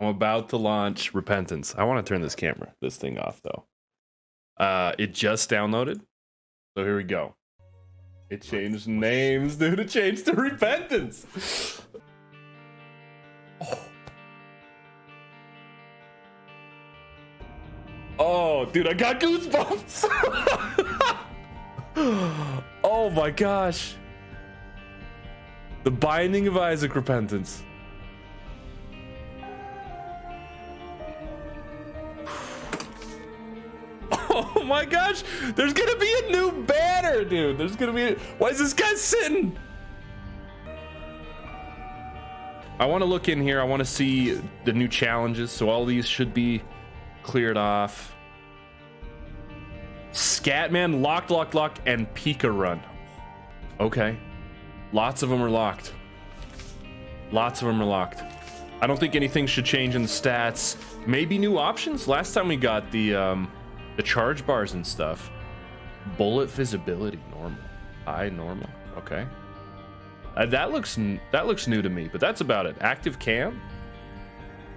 I'm about to launch Repentance. I want to turn this camera, this thing off though. Uh, it just downloaded. So here we go. It changed names, dude. It changed to Repentance. Oh. Oh, dude, I got goosebumps. oh my gosh. The Binding of Isaac Repentance. My gosh, there's gonna be a new banner, dude. There's gonna be. A... Why is this guy sitting? I want to look in here. I want to see the new challenges. So all these should be cleared off. Scatman, locked, locked, locked, and Pica Run. Okay. Lots of them are locked. Lots of them are locked. I don't think anything should change in the stats. Maybe new options. Last time we got the um, the charge bars and stuff. Bullet visibility normal. High normal. Okay. Uh, that looks that looks new to me, but that's about it. Active cam.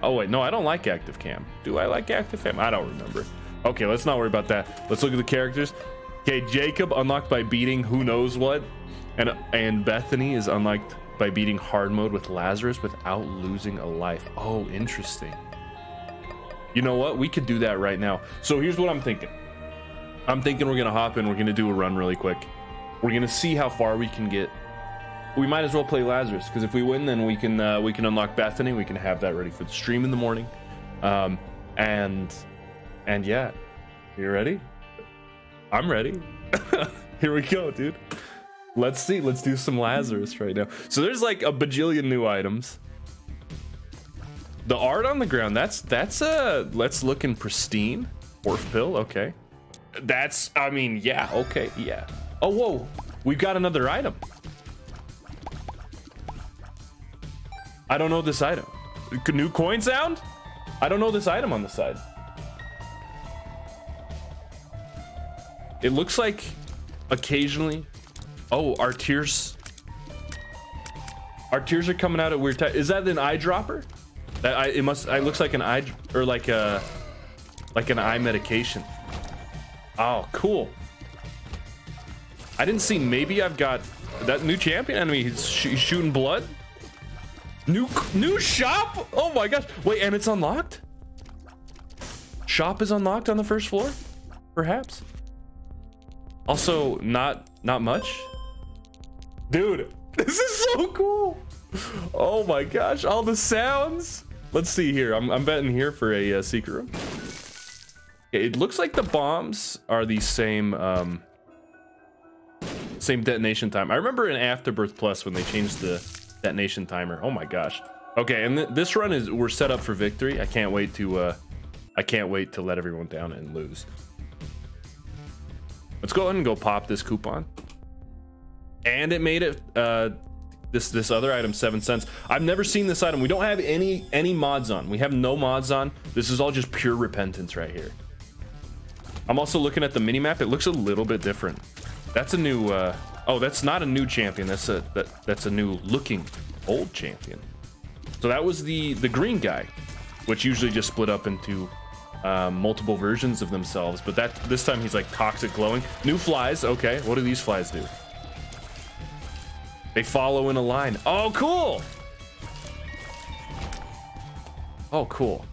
Oh wait, no, I don't like active cam. Do I like active cam? I don't remember. Okay, let's not worry about that. Let's look at the characters. Okay, Jacob unlocked by beating who knows what, and and Bethany is unlocked by beating hard mode with Lazarus without losing a life. Oh, interesting. You know what? We could do that right now. So here's what I'm thinking. I'm thinking we're gonna hop in. We're gonna do a run really quick. We're gonna see how far we can get. We might as well play Lazarus because if we win, then we can uh, we can unlock Bethany. We can have that ready for the stream in the morning. Um, and and yeah, you ready? I'm ready. Here we go, dude. Let's see. Let's do some Lazarus right now. So there's like a bajillion new items. The art on the ground, that's that's uh let's look in pristine. Orf pill, okay. That's I mean, yeah, okay, yeah. Oh whoa, we've got another item. I don't know this item. New coin sound? I don't know this item on the side. It looks like occasionally. Oh, our tears. Our tears are coming out at weird times. Is that an eyedropper? That I, it must. It looks like an eye or like a like an eye medication. Oh, cool. I didn't see. Maybe I've got that new champion enemy. He's, sh he's shooting blood. New new shop. Oh my gosh. Wait, and it's unlocked. Shop is unlocked on the first floor, perhaps. Also, not not much. Dude, this is so cool. Oh my gosh, all the sounds. Let's see here. I'm, I'm betting here for a uh, secret room. It looks like the bombs are the same um, same detonation time. I remember in Afterbirth Plus when they changed the detonation timer. Oh my gosh. Okay, and th this run is we're set up for victory. I can't wait to uh, I can't wait to let everyone down and lose. Let's go ahead and go pop this coupon. And it made it uh, this this other item seven cents. I've never seen this item. We don't have any any mods on. We have no mods on. This is all just pure repentance right here. I'm also looking at the mini map it looks a little bit different. That's a new uh oh that's not a new champion. That's a that, that's a new looking old champion. So that was the the green guy which usually just split up into um, multiple versions of themselves. But that this time he's like toxic glowing. New flies. Okay. What do these flies do they follow in a line. Oh, cool. Oh, cool.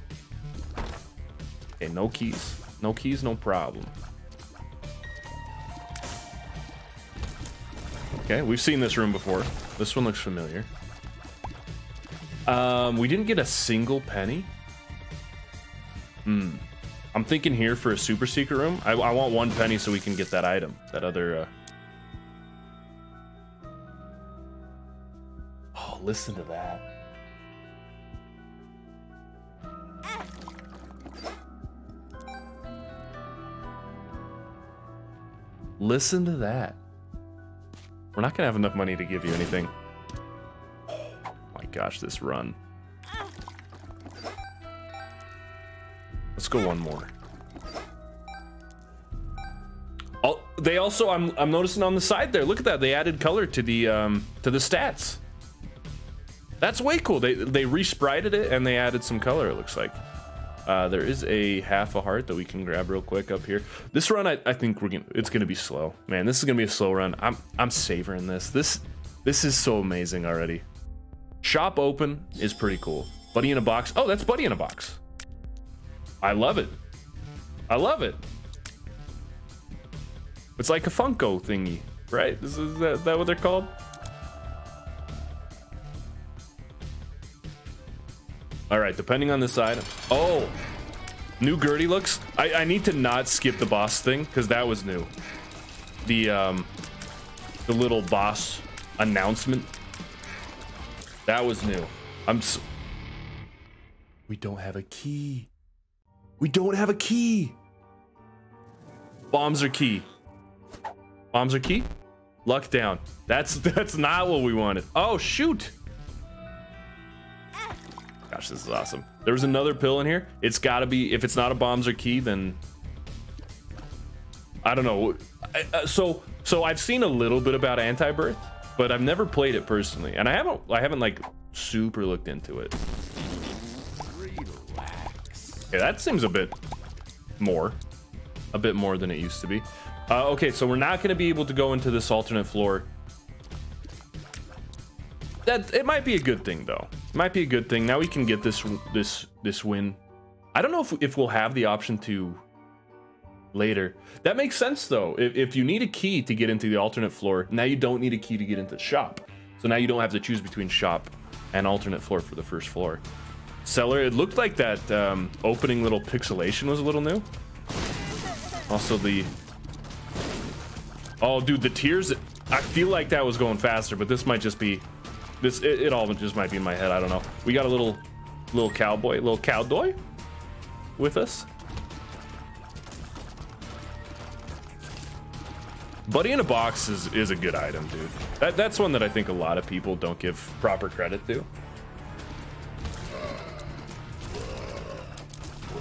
Okay, no keys. No keys, no problem. Okay, we've seen this room before. This one looks familiar. Um, we didn't get a single penny. Hmm. I'm thinking here for a super secret room. I, I want one penny so we can get that item, that other uh, listen to that. Listen to that. We're not gonna have enough money to give you anything. Oh my gosh, this run. Let's go one more. Oh, they also I'm I'm noticing on the side there. Look at that. They added color to the um to the stats. That's way cool. They they resprited it and they added some color. It looks like. Uh, there is a half a heart that we can grab real quick up here. This run, I, I think we're gonna it's gonna be slow. Man, this is gonna be a slow run. I'm I'm savoring this. This this is so amazing already. Shop open is pretty cool. Buddy in a box. Oh, that's Buddy in a box. I love it. I love it. It's like a Funko thingy, right? Is, is, that, is that what they're called? All right, depending on the side. Oh, new Gurdy looks. I, I need to not skip the boss thing because that was new. The um, the little boss announcement. That was new. I'm. So we don't have a key. We don't have a key. Bombs are key. Bombs are key. Luck down. That's that's not what we wanted. Oh shoot. Gosh, this is awesome. There was another pill in here. It's got to be if it's not a bombs or key, then I don't know. I, uh, so so I've seen a little bit about Antibirth, but I've never played it personally, and I haven't I haven't like super looked into it. Okay, that seems a bit more, a bit more than it used to be. Uh, okay, so we're not going to be able to go into this alternate floor. That it might be a good thing though. Might be a good thing. Now we can get this this this win. I don't know if if we'll have the option to later. That makes sense though. If, if you need a key to get into the alternate floor, now you don't need a key to get into the shop. So now you don't have to choose between shop and alternate floor for the first floor. Cellar, it looked like that um, opening little pixelation was a little new. Also the... Oh, dude, the tears... I feel like that was going faster, but this might just be... This It, it all just might be in my head, I don't know. We got a little little cowboy, little cowboy with us. Buddy in a box is, is a good item, dude. That, that's one that I think a lot of people don't give proper credit to.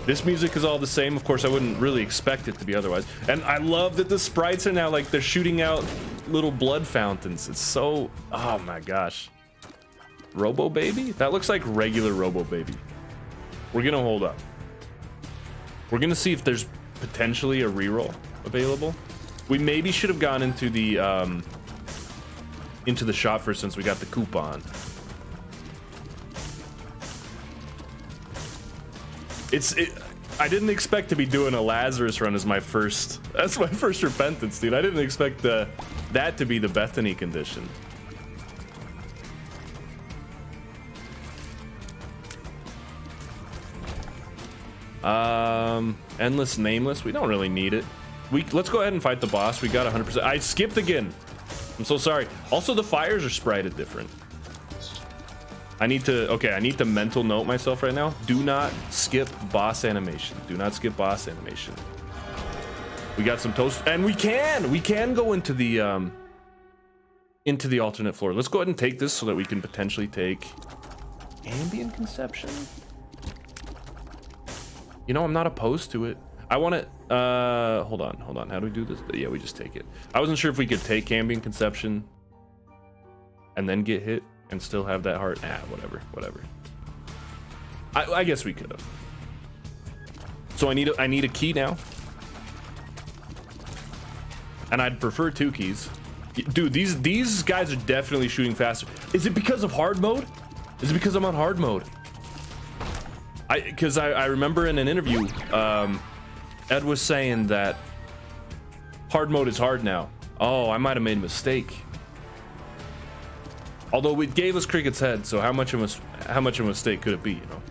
This music is all the same. Of course, I wouldn't really expect it to be otherwise. And I love that the sprites are now like they're shooting out little blood fountains. It's so, oh my gosh. Robo Baby? That looks like regular Robo Baby. We're gonna hold up. We're gonna see if there's potentially a reroll available. We maybe should have gone into the um, into the shop first since we got the coupon. It's it, I didn't expect to be doing a Lazarus run as my first. That's my first repentance, dude. I didn't expect the, that to be the Bethany condition. Um, endless, nameless. We don't really need it. We let's go ahead and fight the boss. We got 100%. I skipped again. I'm so sorry. Also, the fires are sprited different. I need to, okay, I need to mental note myself right now. Do not skip boss animation. Do not skip boss animation. We got some toast, and we can, we can go into the, um, into the alternate floor. Let's go ahead and take this so that we can potentially take Cambion Conception. You know, I'm not opposed to it. I want to, uh, hold on, hold on. How do we do this? Yeah, we just take it. I wasn't sure if we could take Cambion Conception and then get hit and still have that heart. Ah, whatever, whatever. I, I guess we could have. So I need a, I need a key now. And I'd prefer two keys. Dude, these these guys are definitely shooting faster. Is it because of hard mode? Is it because I'm on hard mode? I because I, I remember in an interview, um, Ed was saying that hard mode is hard now. Oh, I might have made a mistake. Although it gave us Cricket's head, so how much of a how much of a mistake could it be? You know.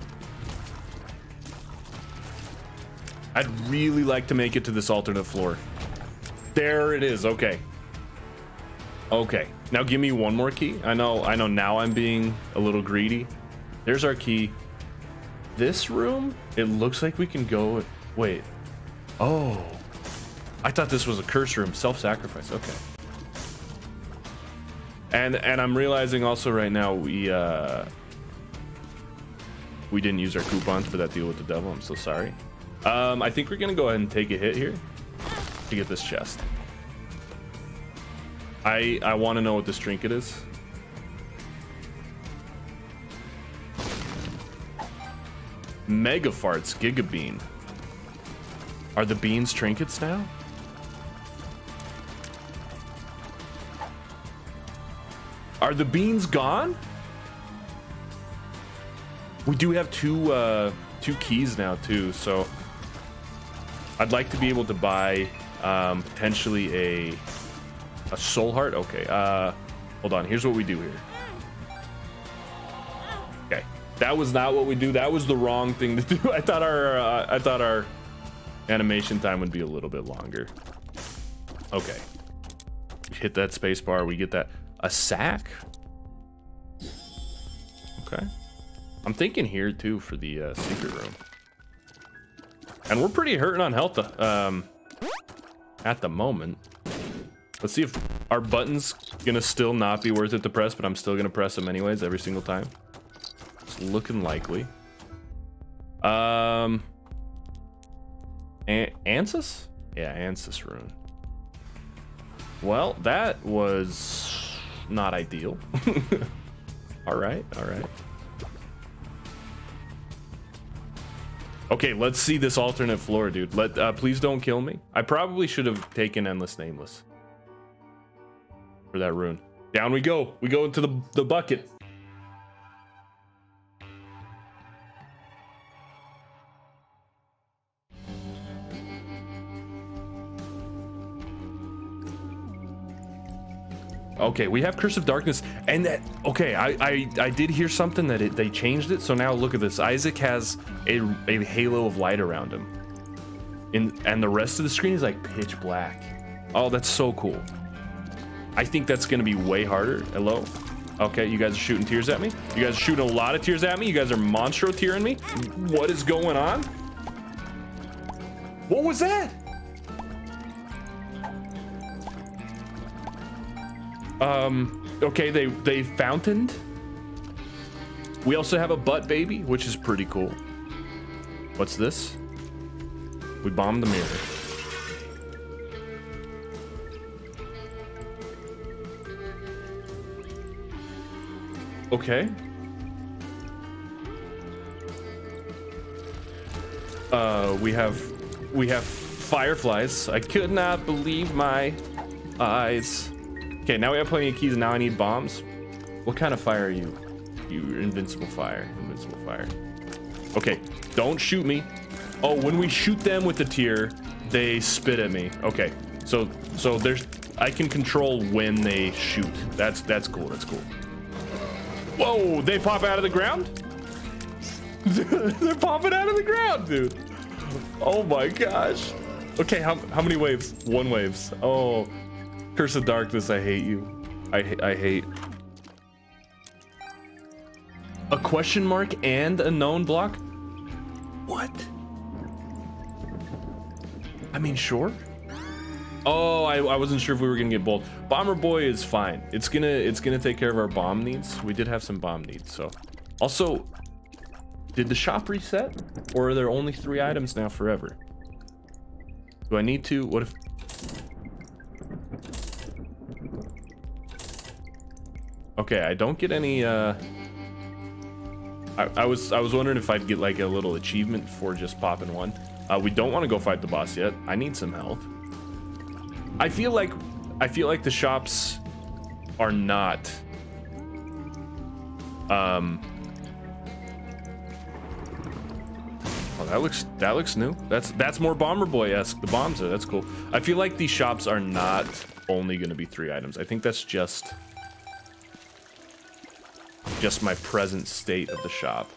I'd really like to make it to this alternate floor. There it is. Okay. Okay. Now give me one more key. I know. I know. Now I'm being a little greedy. There's our key. This room. It looks like we can go. Wait. Oh. I thought this was a curse room. Self-sacrifice. Okay. And and I'm realizing also right now we uh we didn't use our coupons for that deal with the devil. I'm so sorry. Um, I think we're gonna go ahead and take a hit here to get this chest. I I want to know what this trinket is. Mega Farts, Giga Bean. Are the beans trinkets now? Are the beans gone? We do have two uh, two keys now too, so I'd like to be able to buy um, potentially a a soul heart. Okay, uh, hold on. Here's what we do here. That was not what we do. That was the wrong thing to do. I thought our uh, I thought our animation time would be a little bit longer. Okay, hit that space bar. We get that. A sack? Okay. I'm thinking here too for the uh, secret room. And we're pretty hurting on health um, at the moment. Let's see if our button's gonna still not be worth it to press, but I'm still gonna press them anyways every single time. Looking likely. Um, An Ansuz? Yeah, Ansuz rune. Well, that was not ideal. all right, all right. Okay, let's see this alternate floor, dude. Let uh, please don't kill me. I probably should have taken endless nameless for that rune. Down we go. We go into the the bucket. Okay, we have Curse of Darkness, and that. Okay, I I, I did hear something that it, they changed it. So now look at this. Isaac has a a halo of light around him, in and the rest of the screen is like pitch black. Oh, that's so cool. I think that's gonna be way harder. Hello. Okay, you guys are shooting tears at me. You guys are shooting a lot of tears at me. You guys are monstro tearing me. What is going on? What was that? Um, okay, they, they fountained. We also have a butt baby, which is pretty cool. What's this? We bombed the mirror. Okay. Uh, we have, we have fireflies. I could not believe my eyes. Okay, now we have plenty of keys. Now I need bombs. What kind of fire are you? You invincible fire. Invincible fire. Okay, don't shoot me. Oh, when we shoot them with the tear, they spit at me. Okay, so so there's I can control when they shoot. That's that's cool. That's cool. Whoa! They pop out of the ground. They're popping out of the ground, dude. Oh my gosh. Okay, how how many waves? One waves. Oh, Curse of Darkness, I hate you. I, I hate. A question mark and a known block? What? I mean, sure. Oh, I, I wasn't sure if we were gonna get both. Bomber Boy is fine. It's gonna it's gonna take care of our bomb needs. We did have some bomb needs, so. Also, did the shop reset? Or are there only three items now forever? Do I need to? What if Okay, I don't get any, uh... I, I, was I was wondering if I'd get like a little achievement for just popping one. Uh, we don't want to go fight the boss yet. I need some health. I feel like I feel like the shops are not um Oh, that looks that looks new. That's that's more Bomber Boy-esque. The bombs are that's cool. I feel like these shops are not only going to be three items. I think that's just just my present state of the shop.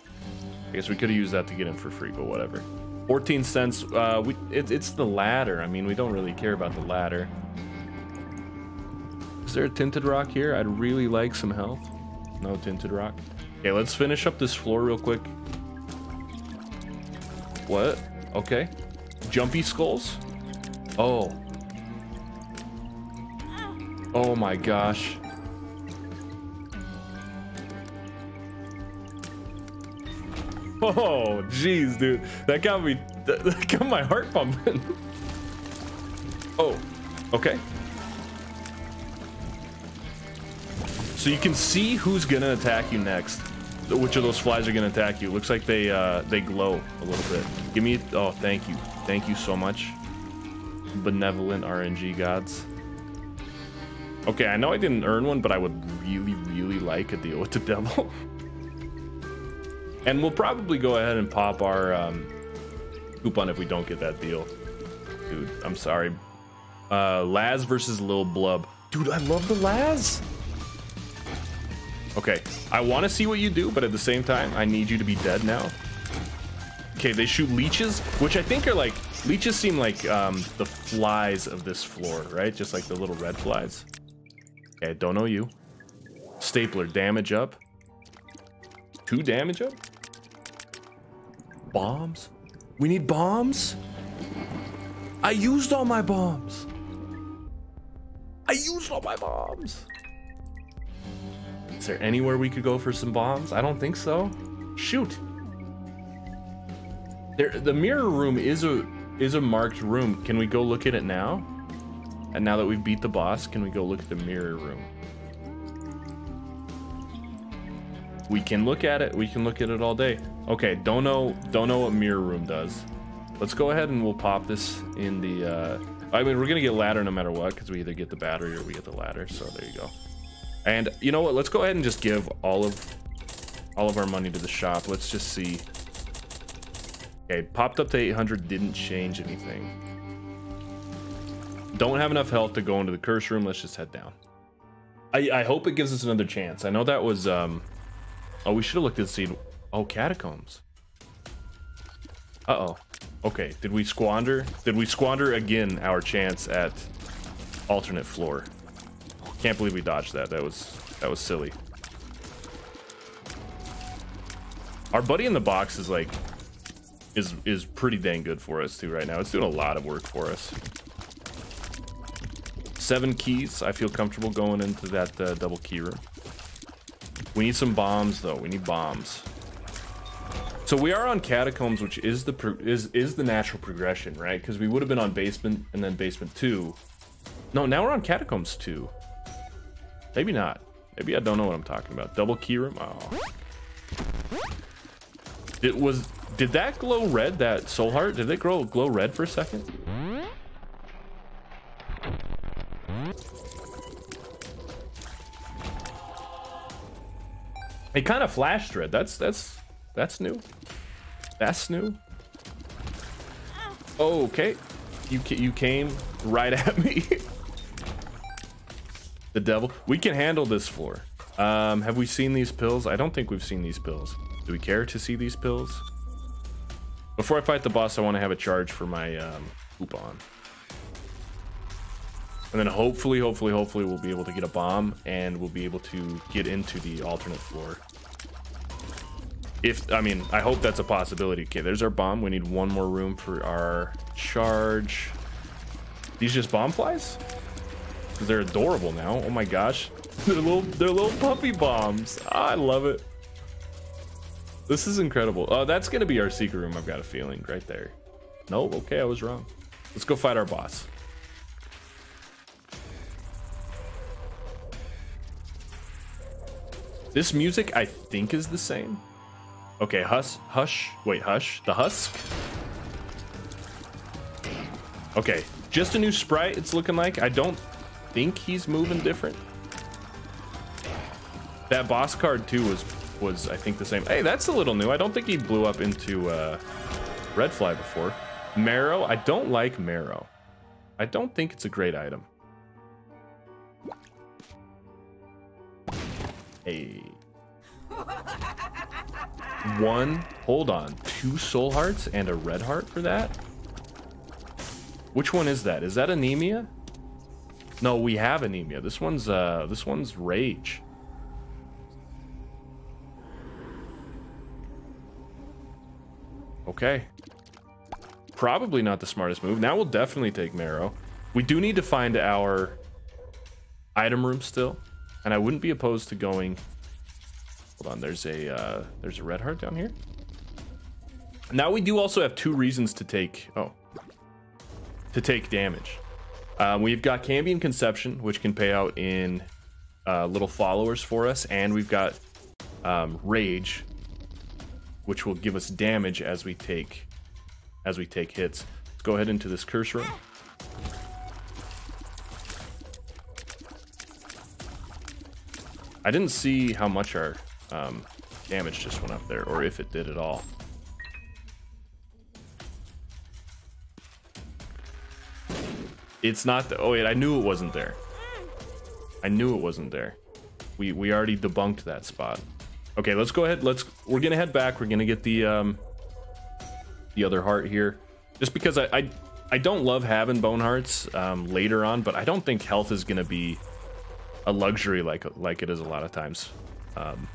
I guess we could have used that to get in for free, but whatever. 14 cents. Uh, we it, it's the ladder. I mean, we don't really care about the ladder. Is there a tinted rock here? I'd really like some health. No tinted rock. Okay, let's finish up this floor real quick. What? Okay. Jumpy skulls? Oh. Oh my gosh. Oh, jeez, dude. That got me, that, got my heart pumping. oh, okay. So you can see who's gonna attack you next. which of those flies are gonna attack you. Looks like they uh, they glow a little bit. Give me. Oh, thank you, thank you so much, benevolent RNG gods. Okay, I know I didn't earn one, but I would really, really like a deal with the devil. and we'll probably go ahead and pop our um, coupon if we don't get that deal. Dude, I'm sorry. Uh, Laz versus Lil Blub. Dude, I love the Laz. Okay, I want to see what you do, but at the same time, I need you to be dead now. Okay, they shoot leeches, which I think are like, leeches seem like um, the flies of this floor, right? Just like the little red flies. Okay, don't know you. Stapler, damage up. Two damage up? Bombs? We need bombs? I used all my bombs. I used all my bombs. Is there anywhere we could go for some bombs? I don't think so. Shoot. There, the mirror room is a is a marked room. Can we go look at it now? And now that we've beat the boss, can we go look at the mirror room? We can look at it. We can look at it all day. Okay, don't know don't know what mirror room does. Let's go ahead and we'll pop this in the uh I mean, we're to get ladder no matter what because we either get the battery or we get the ladder. So there you go. And you know what? Let's go ahead and just give all of all of our money to the shop. Let's just see. Okay, popped up to 800, didn't change anything. Don't have enough health to go into the curse room. Let's just head down. I, I hope it gives us another chance. I know that was, um... Oh, we should have looked at the seed. Oh, catacombs. Uh-oh. Okay, did we squander? Did we squander again our chance at alternate floor? Can't believe we dodged that. That was that was silly. Our buddy in the box is like is is pretty dang good for us too right now. It's doing a lot of work for us. Seven keys. I feel comfortable going into that uh, double key room. We need some bombs though. We need bombs. So we are on catacombs, which is the is is the natural progression, right? Because we would have been on basement and then basement two. No, now we're on catacombs two. Maybe not. Maybe I don't know what I'm talking about. Double key room. Oh. It was. Did that glow red? That soul heart? Did it glow glow red for a second? It kind of flashed red. That's that's that's new. That's new. okay. You you came right at me. the devil. We can handle this floor. Um, have we seen these pills? I don't think we've seen these pills. Do we care to see these pills? Before I fight the boss, I want to have a charge for my um, coupon. And then hopefully, hopefully, hopefully we'll be able to get a bomb and we'll be able to get into the alternate floor. If, I mean, I hope that's a possibility. Okay, there's our bomb. We need one more room for our charge. These just bomb flies? Because they're adorable now. Oh my gosh. They're little, they're little puppy bombs. I love it. This is incredible. Oh, that's going to be our secret room, I've got a feeling, right there. No, okay, I was wrong. Let's go fight our boss. This music, I think, is the same. Okay, hush, hush. Wait, hush. The husk. Okay, just a new sprite. It's looking like. I don't think he's moving different. That boss card too was was I think the same. Hey, that's a little new. I don't think he blew up into uh, red fly before. Marrow. I don't like marrow. I don't think it's a great item. Hey one, hold on, two soul hearts and a red heart for that? Which one is that? Is that anemia? No, we have anemia. This one's, uh, this one's rage. Okay. Probably not the smartest move. Now we'll definitely take Marrow. We do need to find our item room still. And I wouldn't be opposed to going Hold on, there's a uh, there's a red heart down here. Now we do also have two reasons to take oh to take damage. Um, we've got Cambion Conception, which can pay out in uh, little followers for us, and we've got um, rage, which will give us damage as we take as we take hits. Let's go ahead into this curse room. I didn't see how much our um, damage just went up there, or if it did at all. It's not the, oh wait, I knew it wasn't there. I knew it wasn't there. We we already debunked that spot. Okay, let's go ahead. Let's we're gonna head back. We're gonna get the um the other heart here. Just because I I, I don't love having bone hearts um, later on, but I don't think health is gonna be a luxury like like it is a lot of times. Um,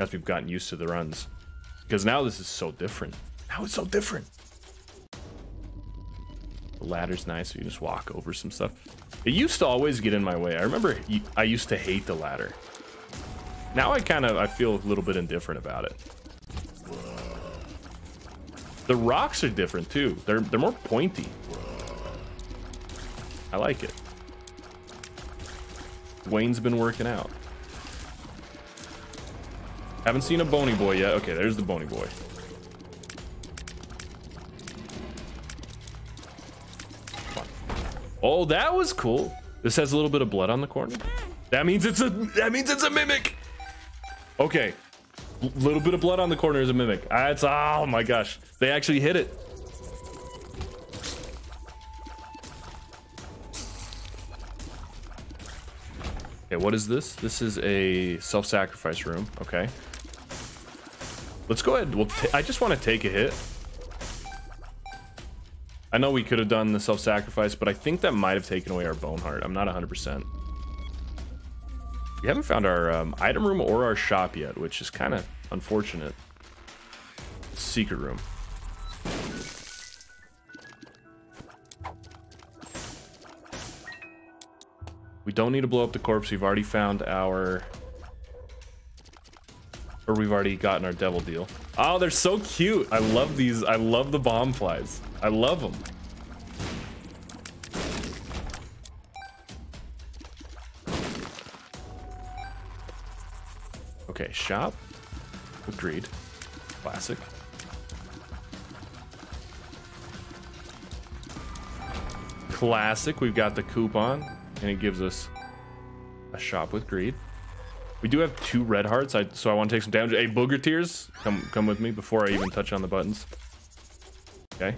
as we've gotten used to the runs. Because now this is so different. Now it's so different. The ladder's nice, so you just walk over some stuff. It used to always get in my way. I remember I used to hate the ladder. Now I kind of I feel a little bit indifferent about it. The rocks are different too. They're they're more pointy. I like it. Wayne's been working out. Haven't seen a bony boy yet. Okay, there's the bony boy. Oh, that was cool. This has a little bit of blood on the corner. That means it's a that means it's a mimic. Okay. A little bit of blood on the corner is a mimic. That's oh my gosh. They actually hit it. Okay, what is this? This is a self-sacrifice room. Okay. Let's go ahead. We'll I just want to take a hit. I know we could have done the self-sacrifice, but I think that might have taken away our bone heart. I'm not 100%. We haven't found our um, item room or our shop yet, which is kind of unfortunate. Secret room. We don't need to blow up the corpse. We've already found our... Or we've already gotten our devil deal. Oh, they're so cute. I love these. I love the bomb flies. I love them. Okay, shop. Agreed. Classic. Classic. We've got the coupon, and it gives us a shop with greed. We do have two red hearts, I, so I want to take some damage. Hey, booger tears, come come with me before I even touch on the buttons. Okay.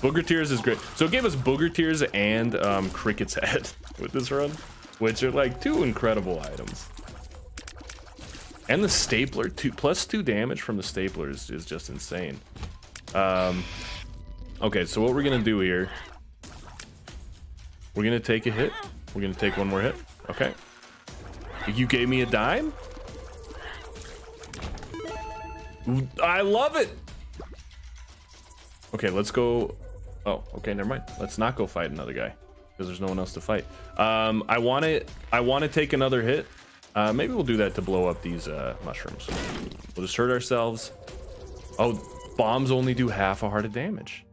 Booger Tears is great. So it gave us Booger Tears and um, Cricket's Head with this run, which are like two incredible items. And the Stapler, two, plus two damage from the Stapler is, is just insane. Um, okay, so what we're going to do here, we're going to take a hit. We're going to take one more hit. Okay. You gave me a dime? I love it. Okay, let's go Oh, okay, never mind. Let's not go fight another guy because there's no one else to fight. Um, I want to, I want to take another hit. Uh, maybe we'll do that to blow up these uh, mushrooms. We'll just hurt ourselves. Oh, bombs only do half a heart of damage.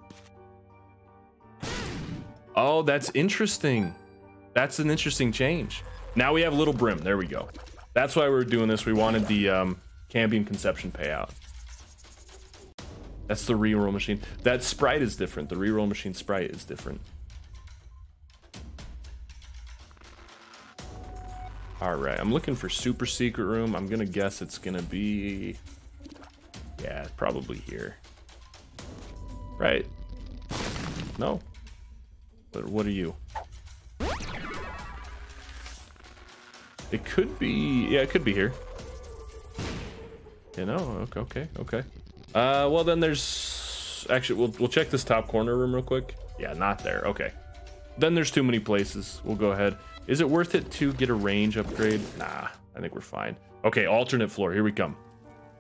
Oh, that's interesting. That's an interesting change. Now we have Little Brim. There we go. That's why we are doing this. We wanted the um, Cambion Conception payout. That's the reroll machine. That sprite is different. The reroll machine sprite is different. All right, I'm looking for super secret room. I'm gonna guess it's gonna be, yeah, probably here. Right? No. But what are you? It could be, yeah, it could be here. You know, okay, okay. Uh, well then there's actually we'll we'll check this top corner room real quick. Yeah, not there. Okay. Then there's too many places. We'll go ahead. Is it worth it to get a range upgrade? Nah, I think we're fine. Okay, alternate floor. Here we come.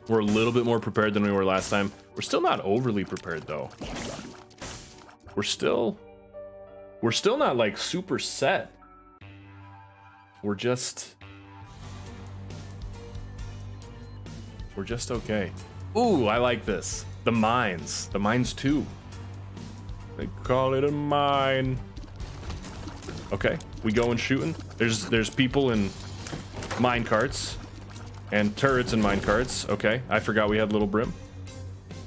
We're a little bit more prepared than we were last time. We're still not overly prepared though. We're still we're still not like super set. We're just we're just okay. Ooh, I like this. The mines. The mines too. They call it a mine. Okay, we going shooting. There's there's people in mine carts and turrets and mine carts. Okay, I forgot we had little brim.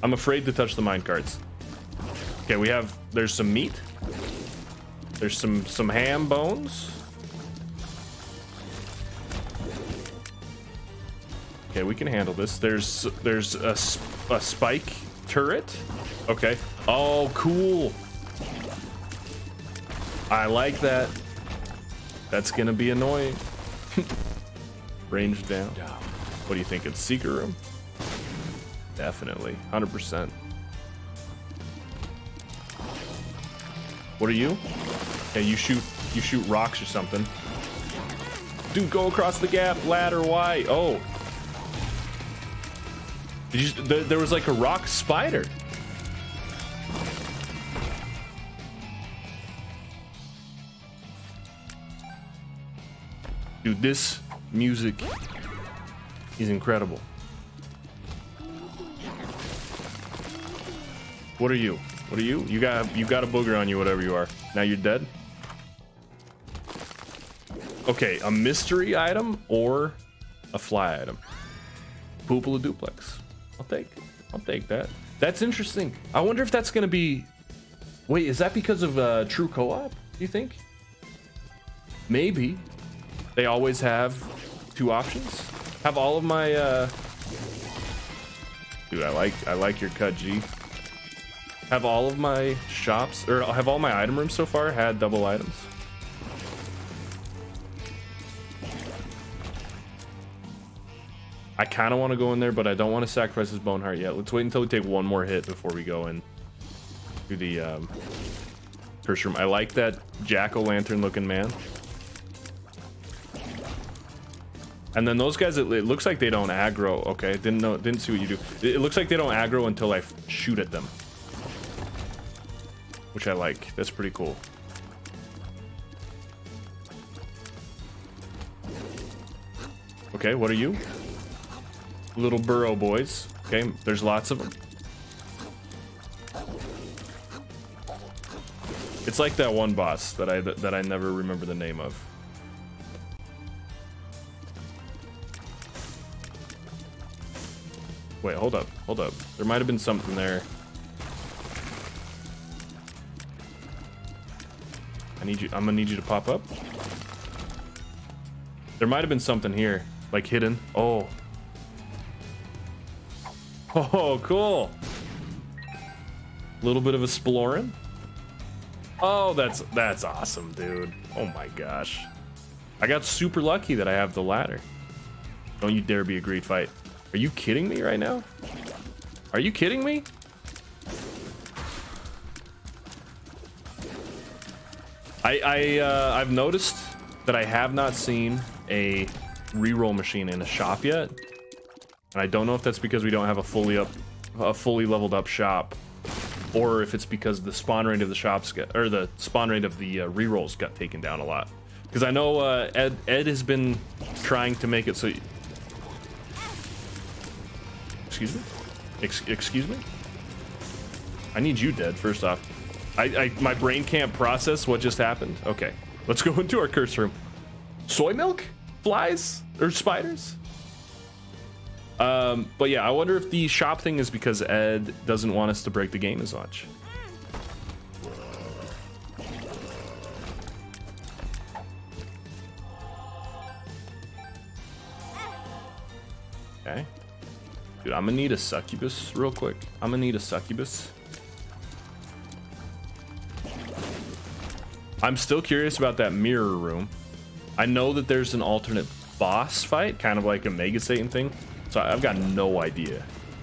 I'm afraid to touch the mine carts. Okay, we have there's some meat. There's some some ham bones. Okay, we can handle this. There's there's a, a spike turret. Okay. Oh, cool. I like that. That's gonna be annoying. Range down. What do you think? It's secret room? Definitely. 100%. What are you? Yeah, you shoot you shoot rocks or something. Dude, go across the gap, ladder, why? Oh. You, there, was like a rock spider. Dude, this music is incredible. What are you? What are you? You got you got a booger on you, whatever you are. Now you're dead. Okay, a mystery item or a fly item. Pupula Duplex. I'll take I'll take that. That's interesting. I wonder if that's gonna be Wait, is that because of uh, true co-op, do you think? Maybe. They always have two options. Have all of my uh Dude, I like I like your cut, G. Have all of my shops or have all my item rooms so far had double items? I kind of want to go in there, but I don't want to sacrifice his bone heart yet. Let's wait until we take one more hit before we go in to the um, curse room. I like that jack-o'-lantern looking man. And then those guys, it, it, looks like they don't aggro. Okay, didn't know, didn't see what you do. It, it looks like they don't aggro until I shoot at them, which I like. That's pretty cool. Okay, what are you? Little burrow boys. Okay, there's lots of them. It's like that one boss that I that I never remember the name of. Wait, hold up, hold up. There might have been something there. I need you. I'm gonna need you to pop up. There might have been something here, like hidden. Oh, Oh, cool. A little bit of exploring. Oh, that's that's awesome, dude. Oh my gosh. I got super lucky that I have the ladder. Don't you dare be a great fight. Are you kidding me right now? Are you kidding me? I, I uh, I've noticed that I have not seen a reroll machine in a shop yet. And I don't know if that's because we don't have a fully up, a fully leveled up shop, or if it's because the spawn rate of the shops get, or the spawn rate of the uh, rerolls got taken down a lot. Because I know uh, Ed Ed has been trying to make it so. Excuse me. Ex excuse me. I need you dead first off. I, I my brain can't process what just happened. Okay, let's go into our curse room. Soy milk, flies or spiders. Um, but yeah, I wonder if the shop thing is because Ed doesn't want us to break the game as much. Okay. Dude, I'm gonna need a succubus real quick. I'm gonna need a succubus. I'm still curious about that mirror room. I know that there's an alternate boss fight, kind of like a Mega Satan thing. So I've got no idea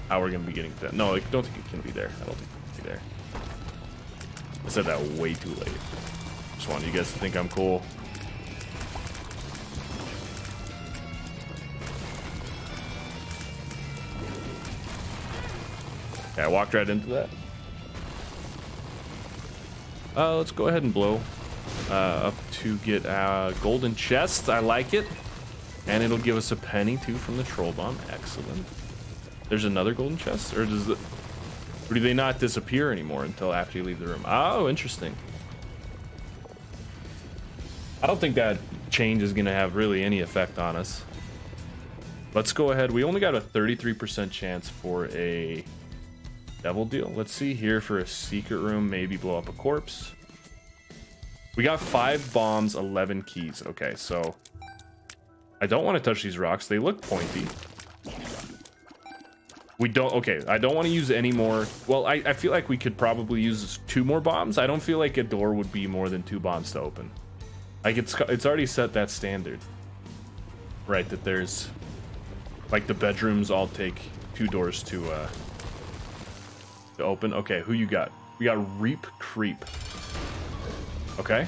how we're gonna be getting to that. No, I don't think it can be there. I don't think it can be there. I said that way too late. Just wanted you guys to think I'm cool. Okay, I walked right into that. Uh, let's go ahead and blow uh, up to get a golden chest. I like it. And it'll give us a penny too from the troll bomb. Excellent. There's another golden chest, or does the, or do they not disappear anymore until after you leave the room? Oh, interesting. I don't think that change is going to have really any effect on us. Let's go ahead. We only got a 33% chance for a devil deal. Let's see here for a secret room. Maybe blow up a corpse. We got five bombs, 11 keys. Okay, so I don't want to touch these rocks. They look pointy. We don't, okay, I don't want to use any more. Well, I, I feel like we could probably use two more bombs. I don't feel like a door would be more than two bombs to open. Like it's, it's already set that standard. Right, that there's, like the bedrooms all take two doors to, uh, to open. Okay, who you got? We got Reap Creep. Okay.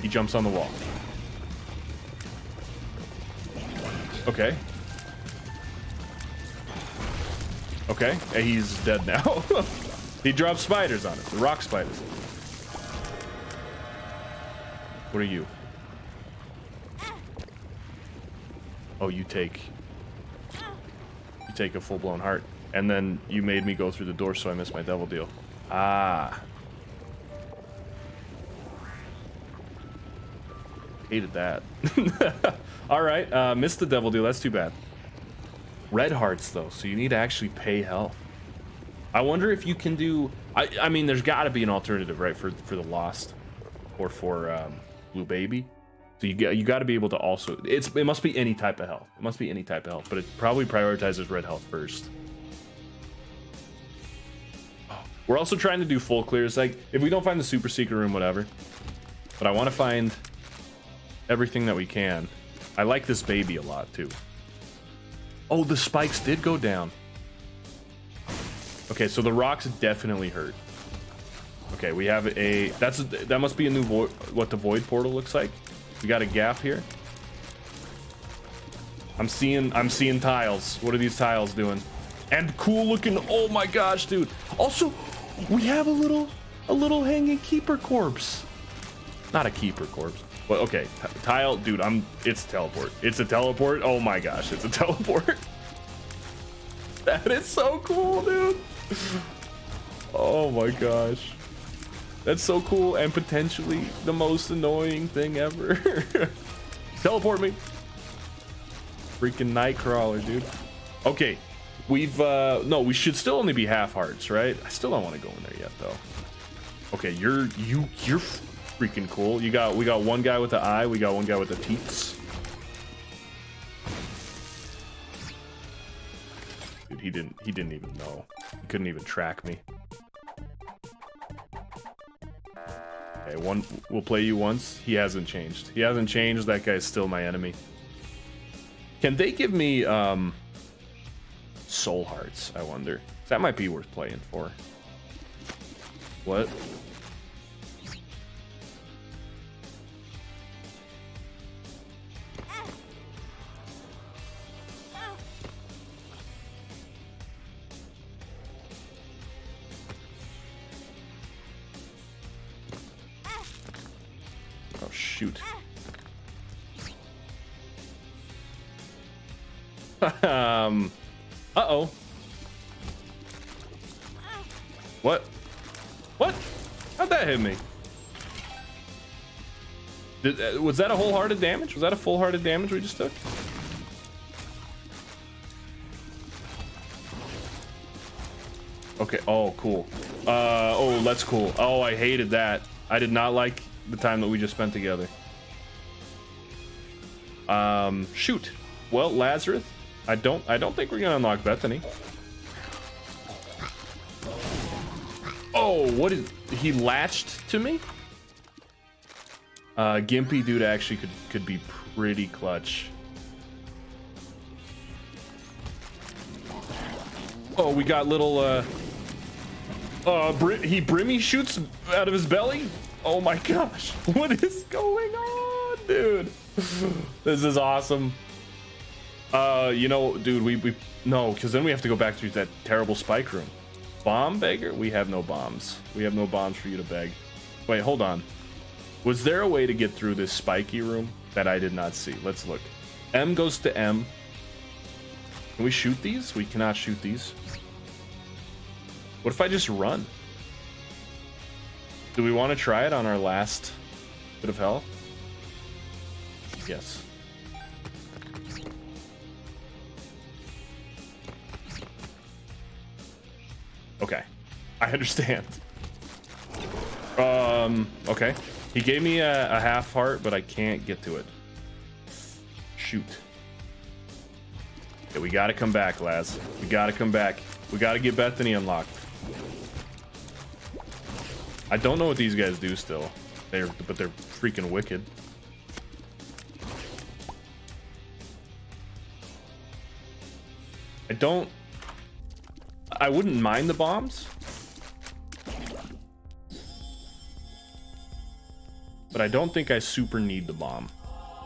He jumps on the wall. Okay. Okay, he's dead now. he dropped spiders on us, the rock spiders. What are you? Oh, you take... You take a full-blown heart. And then you made me go through the door so I missed my devil deal. Ah. Hated that. All right, uh, missed the devil deal. That's too bad. Red hearts, though, so you need to actually pay health. I wonder if you can do... I, I mean, there's got to be an alternative, right, for, for the Lost or for um, Blue Baby. So you, you got to be able to also... It's It must be any type of health. It must be any type of health, but it probably prioritizes red health first. We're also trying to do full clears. Like, if we don't find the super secret room, whatever. But I want to find everything that we can. I like this baby a lot too. Oh, the spikes did go down. Okay, so the rocks definitely hurt. Okay, we have a that's that must be a new void what the void portal looks like. We got a gap here. I'm seeing I'm seeing tiles. What are these tiles doing? And cool looking. Oh my gosh, dude. Also, we have a little a little hanging keeper corpse. Not a keeper corpse. Well, okay, tile, dude. I'm. It's teleport. It's a teleport. Oh my gosh, it's a teleport. that is so cool, dude. Oh my gosh, that's so cool and potentially the most annoying thing ever. teleport me. Freaking Nightcrawler, dude. Okay, we've uh no, we should still only be half hearts, right? I still don't want to go in there yet, though. Okay, you're you you're freaking cool. You got we got one guy with the eye, we got one guy with the teeth. Dude, he didn't he didn't even know. He couldn't even track me. Okay, one we'll play you once. He hasn't changed. He hasn't changed. That guy's still my enemy. Can they give me um soul hearts, I wonder? That might be worth playing for. What? um, uh-oh. What? What? How'd that hit me? Did, uh, was that a wholehearted damage? Was that a full-hearted damage we just took? Okay. Oh, cool. Uh, oh, that's cool. Oh, I hated that. I did not like the time that we just spent together. Um, shoot. Well, Lazarus, I don't, I don't think we're gonna unlock Bethany. Oh, what is he latched to me? Uh, Gimpy dude actually could could be pretty clutch. Oh, we got little uh, uh, Br he Brimmy shoots out of his belly. Oh my gosh, what is going on, dude? this is awesome. Uh, you know, dude, we, we, no, because then we have to go back through that terrible spike room. Bomb beggar? We have no bombs. We have no bombs for you to beg. Wait, hold on. Was there a way to get through this spiky room that I did not see? Let's look. M goes to M. Can we shoot these? We cannot shoot these. What if I just run? Do we want to try it on our last bit of health? Yes. Okay. I understand. Um, okay. He gave me a, a half heart, but I can't get to it. Shoot. Okay, we gotta come back, Laz. We gotta come back. We gotta get Bethany unlocked. I don't know what these guys do still. They're but they're freaking wicked. I don't I wouldn't mind the bombs. But I don't think I super need the bomb.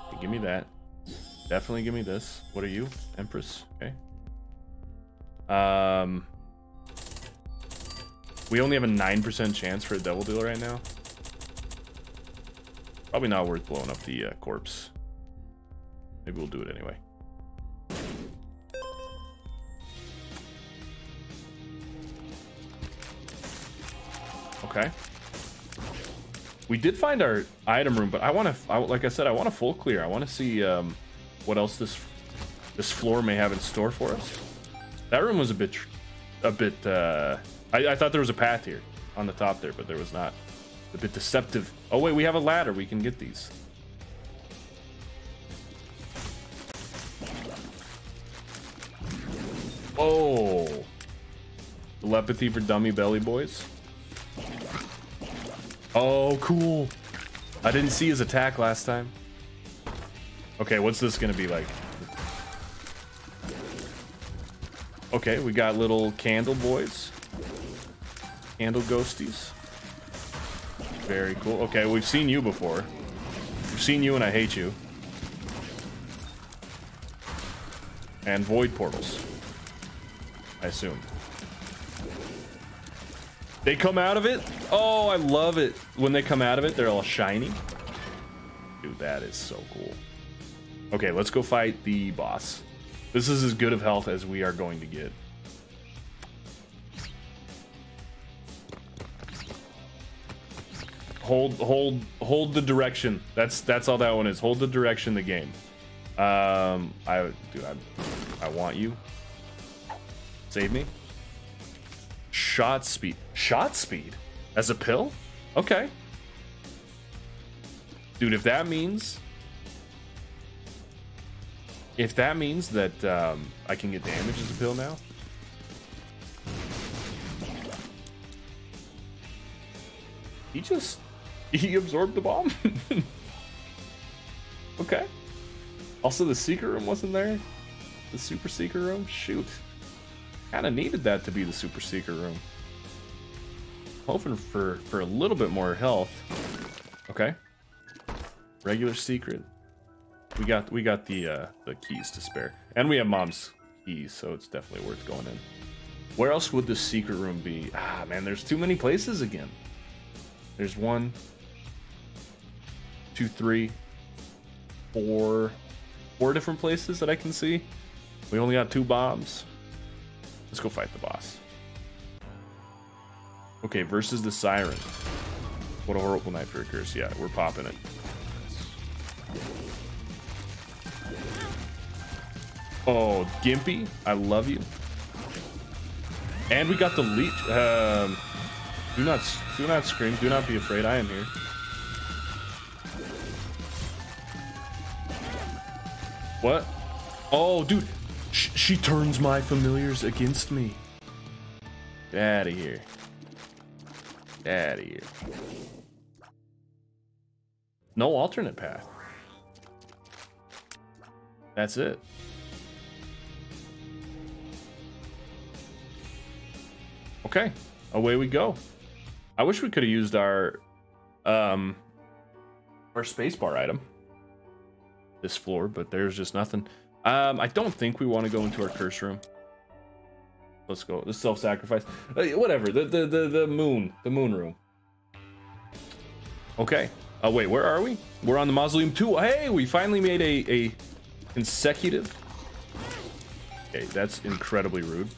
Okay, give me that. Definitely give me this. What are you? Empress? Okay. Um we only have a 9% chance for a Devil deal right now. Probably not worth blowing up the uh, corpse. Maybe we'll do it anyway. Okay. We did find our item room, but I want to, like I said, I want a full clear. I want to see um, what else this this floor may have in store for us. That room was a bit, a bit. Uh, I, I thought there was a path here on the top there, but there was not. A bit deceptive. Oh wait, we have a ladder. We can get these. Oh. Telepathy for dummy belly boys. Oh, cool. I didn't see his attack last time. Okay, what's this gonna be like? Okay, we got little candle boys. Candle ghosties. Very cool. Okay, we've seen you before. We've seen you and I hate you. And void portals. I assume. They come out of it? Oh, I love it. When they come out of it, they're all shiny. Dude, that is so cool. Okay, let's go fight the boss. This is as good of health as we are going to get. Hold, hold, hold the direction. That's that's all that one is. Hold the direction. The game. Um, I, dude, I, I want you. Save me. Shot speed. Shot speed? As a pill? Okay. Dude, if that means... If that means that um, I can get damage as a pill now... He just... He absorbed the bomb? okay. Also, the secret room wasn't there? The super secret room? Shoot. Kind of needed that to be the super secret room. Hoping for, for a little bit more health. Okay. Regular secret. We got we got the uh, the keys to spare. And we have mom's keys, so it's definitely worth going in. Where else would the secret room be? Ah, man, there's too many places again. There's one, two, three, four, four different places that I can see. We only got two bombs. Let's go fight the boss. Okay, versus the Siren. What a horrible night for a curse. Yeah, we're popping it. Oh, Gimpy, I love you. And we got the leech. Um, do not, do not scream. Do not be afraid. I am here. What? Oh, dude, Sh she turns my familiars against me. Get out of here. Out of here. No alternate path. That's it. Okay, away we go. I wish we could have used our um our spacebar item this floor, but there's just nothing. Um, I don't think we want to go into our curse room. Let's go. The self-sacrifice. Uh, whatever. The, the the the moon. The moon room. Okay. Oh wait, where are we? We're on the mausoleum too. Hey, we finally made a a consecutive. Okay, that's incredibly rude.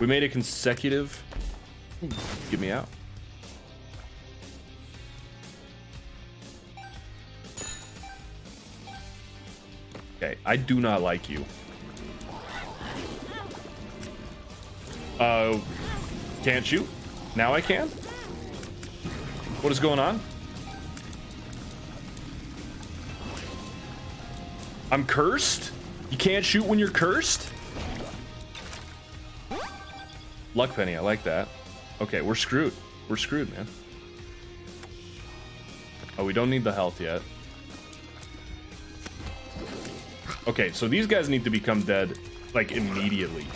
We made a consecutive. Get me out. Okay, I do not like you. Uh, can't shoot? Now I can? What is going on? I'm cursed? You can't shoot when you're cursed? Luck penny, I like that. Okay, we're screwed. We're screwed, man. Oh, we don't need the health yet. Okay, so these guys need to become dead, like, immediately.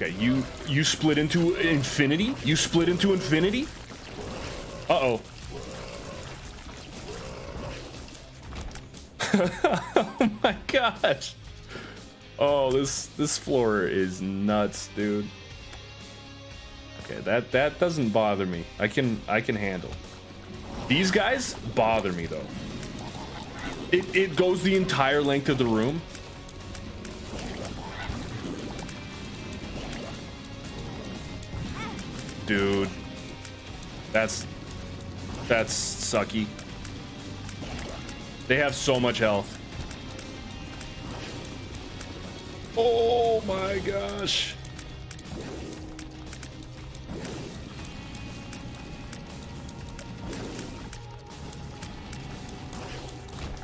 Okay, you you split into infinity? You split into infinity? Uh-oh. oh my gosh. Oh, this this floor is nuts, dude. Okay, that that doesn't bother me. I can I can handle. These guys bother me though. It it goes the entire length of the room. Dude. That's that's sucky. They have so much health. Oh my gosh.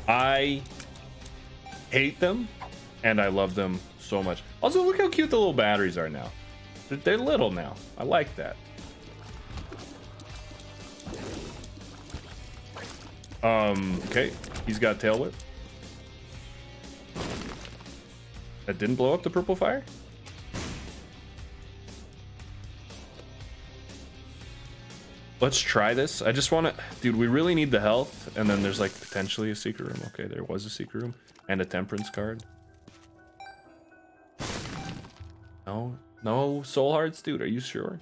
I hate them and I love them so much. Also, look how cute the little batteries are now. They're, little now. I like that. Um, okay. He's got tail whip. That didn't blow up the purple fire? Let's try this. I just want to... Dude, we really need the health. And then there's, like, potentially a secret room. Okay, there was a secret room. And a temperance card. No? No soul hearts? Dude, are you sure?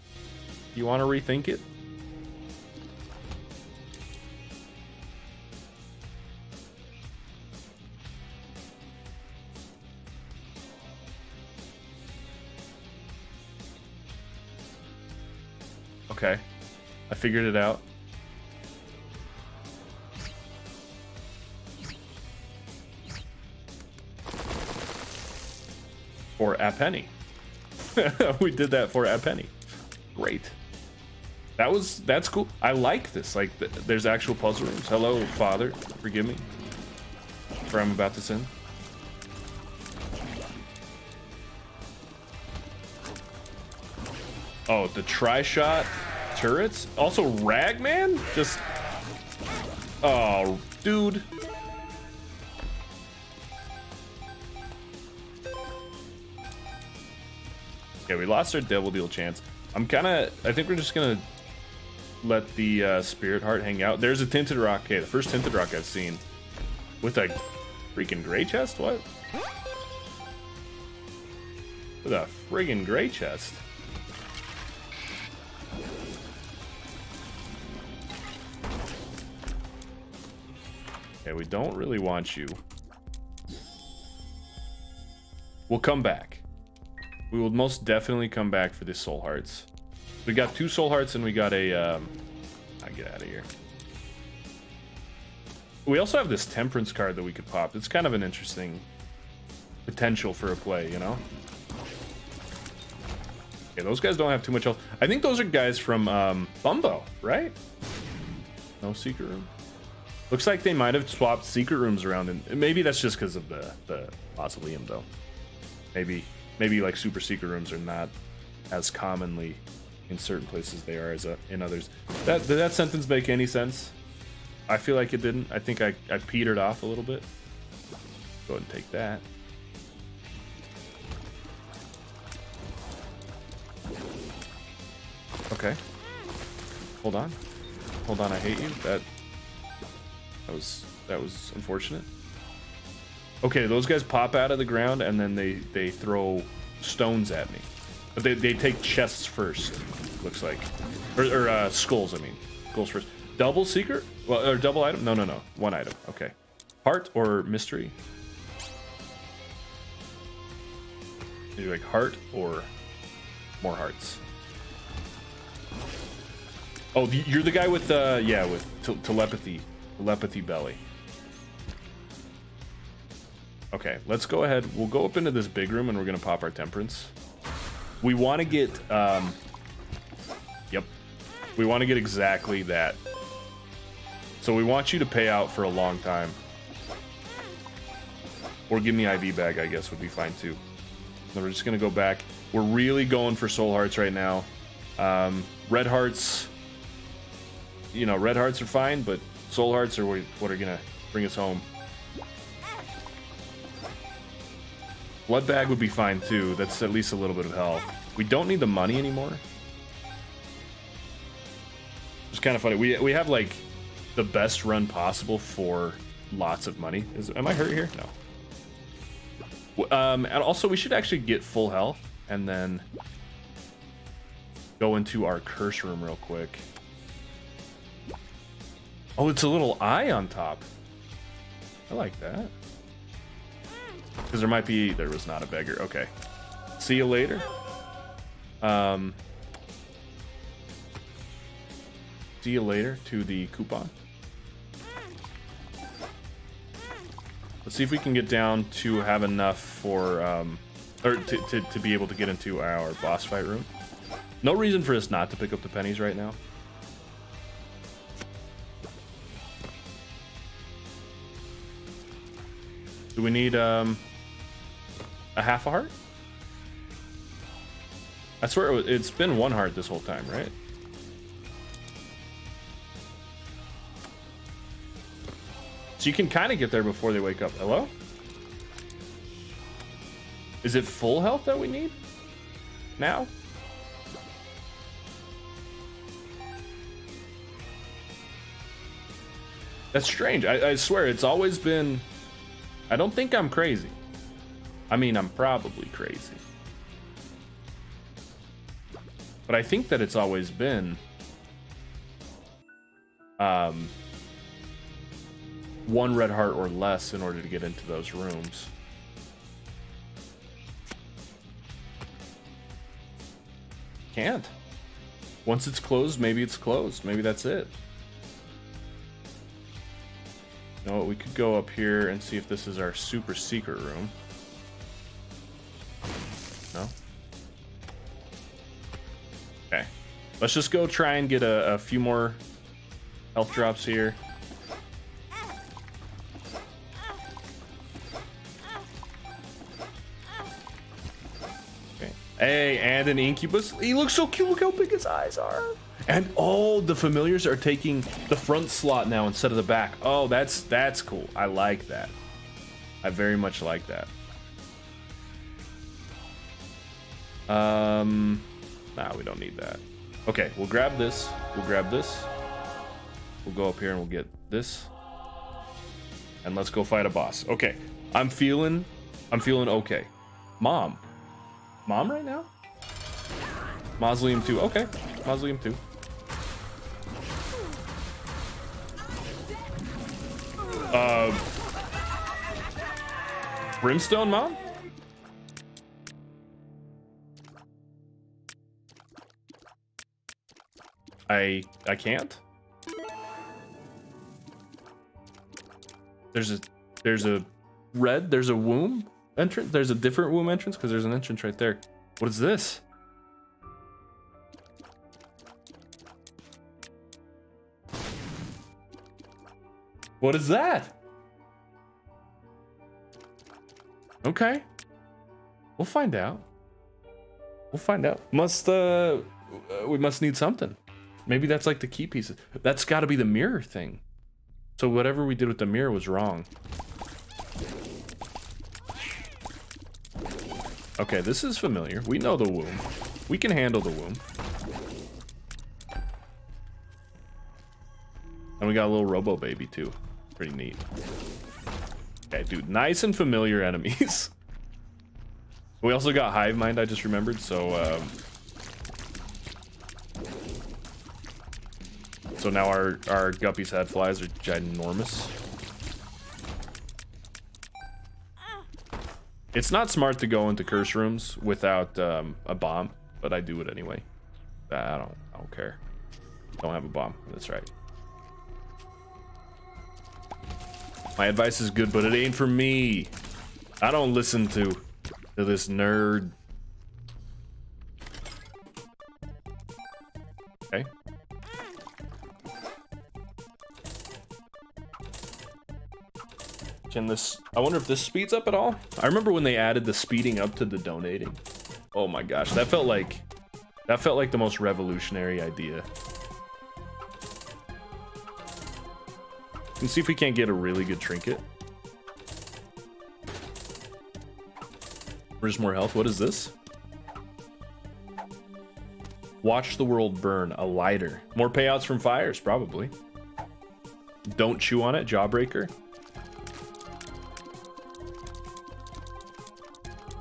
You want to rethink it? Okay. I figured it out. For a penny. we did that for a penny. Great. That was, that's cool. I like this. Like, th there's actual puzzle rooms. Hello, father. Forgive me for I'm about to sin. Oh, the tri-shot turrets? Also Ragman? Just... Oh, dude. Okay, we lost our Devil Deal chance. I'm kind of... I think we're just going to let the uh, Spirit Heart hang out. There's a Tinted Rock. Okay, the first Tinted Rock I've seen. With a freaking Gray Chest? What? With a friggin' Gray Chest. Okay, we don't really want you. We'll come back. We will most definitely come back for the soul hearts. We got two soul hearts and we got a, um, I get out of here. We also have this temperance card that we could pop. It's kind of an interesting potential for a play, you know? Okay, those guys don't have too much health. I think those are guys from um, Bumbo, right? No secret room. Looks like they might have swapped secret rooms around, and maybe that's just because of the the mausoleum, though. Maybe maybe like super secret rooms are not as commonly in certain places they are as a, in others. That did that sentence make any sense? I feel like it didn't. I think I I petered off a little bit. Go ahead and take that. Okay. Hold on. Hold on, I hate you. That that was that was unfortunate. Okay, those guys pop out of the ground and then they they throw stones at me. But they they take chests first. Looks like, or, or uh, skulls. I mean, skulls first. Double secret? Well, or double item? No, no, no. One item. Okay. Heart or mystery? Maybe like heart or more hearts. Oh, you're the guy with the yeah with telepathy, telepathy belly. Okay, let's go ahead. We'll go up into this big room and we're gonna pop our temperance. We want to get um. Yep, we want to get exactly that. So we want you to pay out for a long time. Or give me IV bag, I guess would be fine too. Then we're just gonna go back. We're really going for soul hearts right now. Um, red hearts you know, red hearts are fine, but soul hearts are what are gonna bring us home. Blood bag would be fine too. That's at least a little bit of health. We don't need the money anymore. It's kind of funny. We we have like the best run possible for lots of money. Is am I hurt here? No. Um, and also we should actually get full health and then go into our curse room real quick. Oh, it's a little eye on top. I like that. Because there might be... There was not a beggar. Okay. See you later. Um... See you later to the coupon. Let's see if we can get down to have enough for... Um, or to, to, to be able to get into our boss fight room. No reason for us not to pick up the pennies right now. Do we need um, a half a heart? I swear it has been one heart this whole time, right? So you can kind of get there before they wake up. Hello? Is it full health that we need? Now? That's strange. I, I swear it's always been I don't think I'm crazy. I mean, I'm probably crazy. But I think that it's always been um, one red heart or less in order to get into those rooms. Can't. Once it's closed, maybe it's closed. Maybe that's it. What? We could go up here and see if this is our super secret room. No? Okay. Let's just go try and get a, a few more health drops here. Okay. Hey, and an incubus. He looks so cute. Look how big his eyes are. And all the familiars are taking the front slot now instead of the back. Oh, that's that's cool. I like that. I very much like that. Um, nah, we don't need that. Okay, we'll grab this. We'll grab this. We'll go up here and we'll get this. And let's go fight a boss. Okay, I'm feeling, I'm feeling okay. Mom. Mom right now? Mausoleum 2. Okay, Mausoleum 2. Uh, Brimstone Mom? I I can't. There's a there's a red, there's a womb entrance, there's a different womb entrance because there's an entrance right there. What is this? What is that? Okay. We'll find out. We'll find out. Must, uh, we must need something. Maybe that's like the key pieces. That's got to be the mirror thing. So whatever we did with the mirror was wrong. Okay, this is familiar. We know the womb. We can handle the womb. And we got a little robo baby too. Pretty neat. Okay, dude, nice and familiar enemies. we also got Hive Mind, I just remembered, so... Um, so now our, our Guppy's head flies are ginormous. It's not smart to go into curse rooms without um, a bomb, but I do it anyway. I don't, I don't care. Don't have a bomb. That's right. My advice is good, but it ain't for me. I don't listen to, to this nerd. Okay. Can this... I wonder if this speeds up at all? I remember when they added the speeding up to the donating. Oh my gosh, that felt like... That felt like the most revolutionary idea. Let's see if we can't get a really good trinket. Where's more health? What is this? Watch the world burn. A lighter. More payouts from fires, probably. Don't chew on it. Jawbreaker.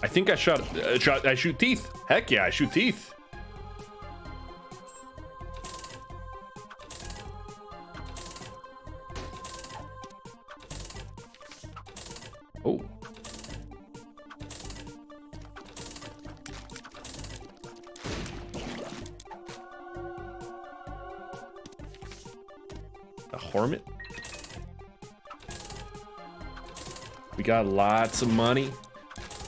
I think I shot, uh, shot. I shoot teeth. Heck yeah, I shoot teeth. We got lots of money.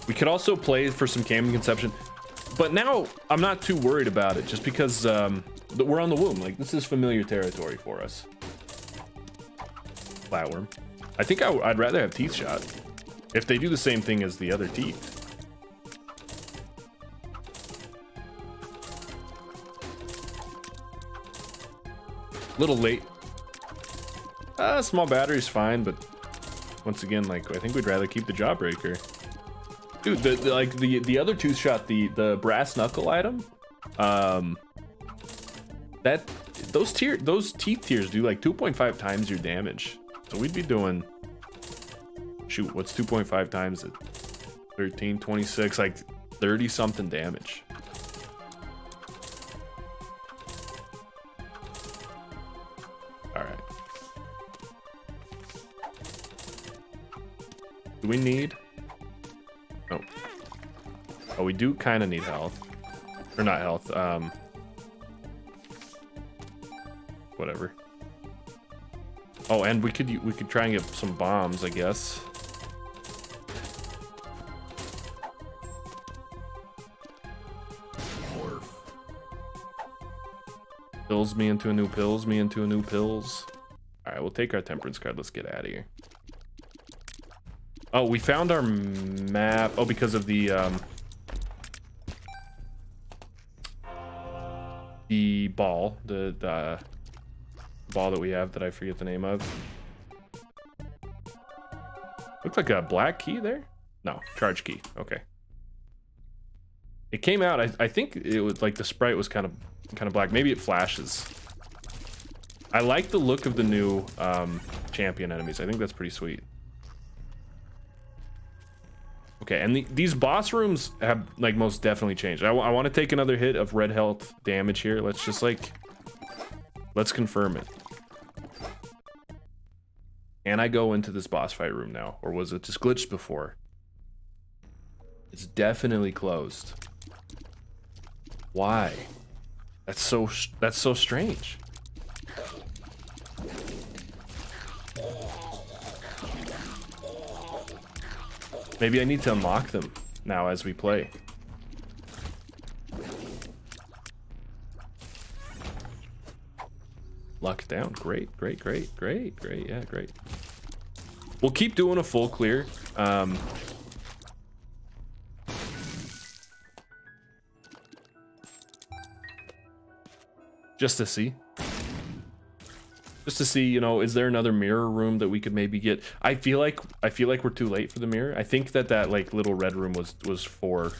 We could also play for some Cambion Conception, but now I'm not too worried about it just because um, we're on the womb. Like this is familiar territory for us. Flatworm. I think I, would rather have Teeth Shot if they do the same thing as the other teeth. Little late. Uh, small battery's fine, but once again, like I think we'd rather keep the Jawbreaker. Dude, the, the, like the the other tooth shot, the the brass knuckle item, um, that those tear those teeth tears do like 2.5 times your damage. So we'd be doing shoot, what's 2.5 times it? 13, 26, like 30 something damage. Do we need Oh, we do kind of need health. Or not health, um... Whatever. Oh, and we could we could try and get some bombs, I guess. Pills me into a new pills, me into a new pills. Alright, we'll take our temperance card. Let's get out of here. Oh, we found our map. Oh, because of the, um... the ball, the, the ball that we have that I forget the name of. Looks like a black key there? No, charge key. Okay. It came out, I, I think it was like the sprite was kind of kind of black. Maybe it flashes. I like the look of the new um, champion enemies. I think that's pretty sweet. Okay, and the, these boss rooms have like most definitely changed. I, I want to take another hit of red health damage here. Let's just like, let's confirm it. Can I go into this boss fight room now? Or was it just glitched before? It's definitely closed. Why? That's so, that's so strange. Maybe I need to unlock them now as we play. Luck down. Great, great, great, great, great. Yeah, great. We'll keep doing a full clear. Um, just to see just to see, you know, is there another mirror room that we could maybe get? I feel like I feel like we're too late for the mirror. I think that that like little red room was was for